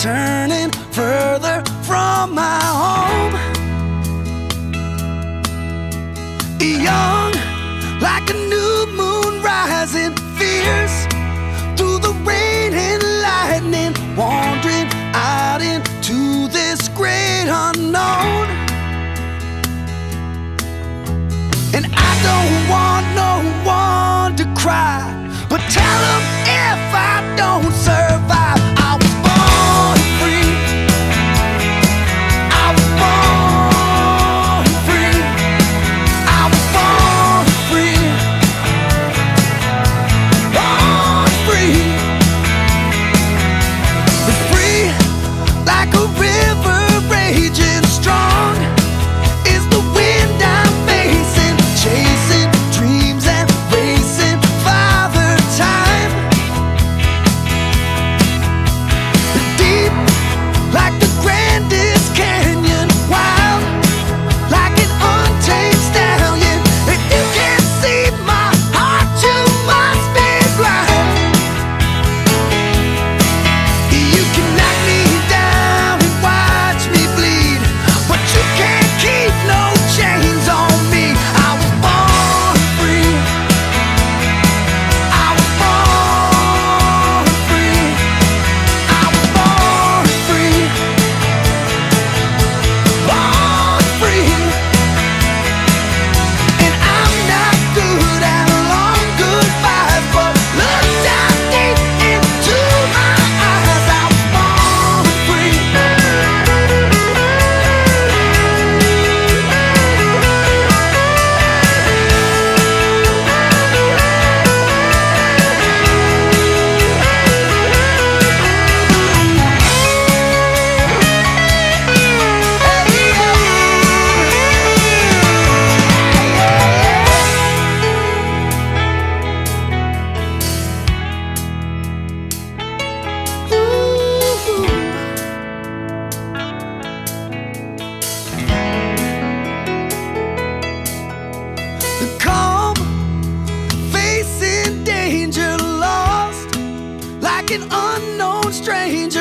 turning further from my home. Young, like a new moon rising, fierce through the rain and lightning, wandering out into this great unknown. an unknown stranger.